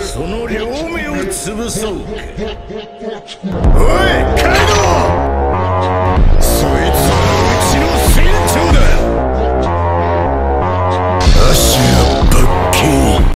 その両目を潰そうか。おい！